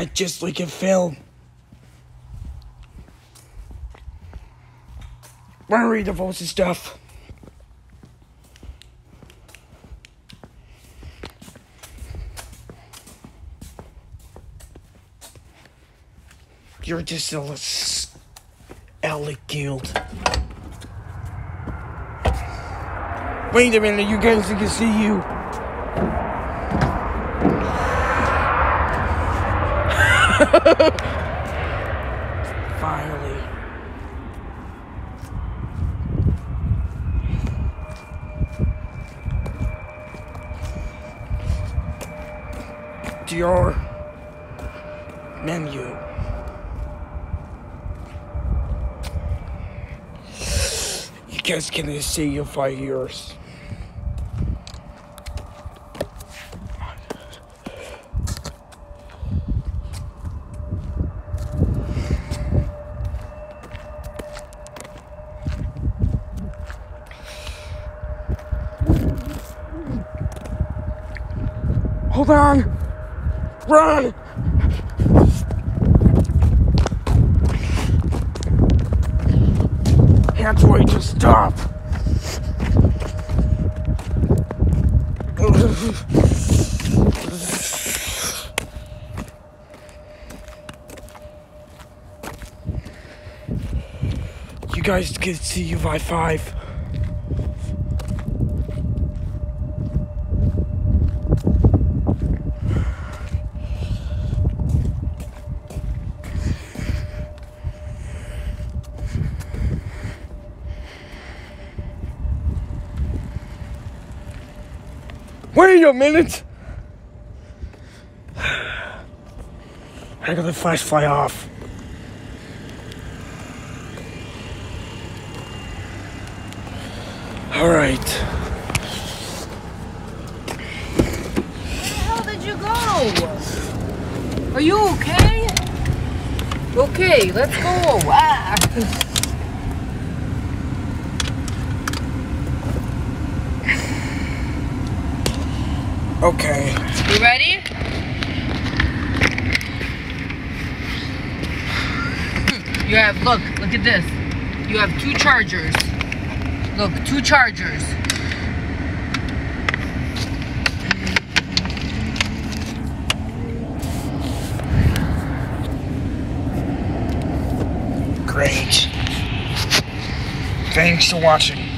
I just like a film. Wanna read the voice and stuff? You're just a Alec Guild. Wait a minute, you guys can see you. Finally. Your menu. You guys can see your five years. Hold on! Run! Can't wait to stop! You guys can see you by five. Wait a minute! I got the flash fly off. Alright. Where the hell did you go? Are you okay? Okay, let's go. Ah. Okay. You ready? You have, look, look at this. You have two chargers. Look, two chargers. Great. Thanks for watching.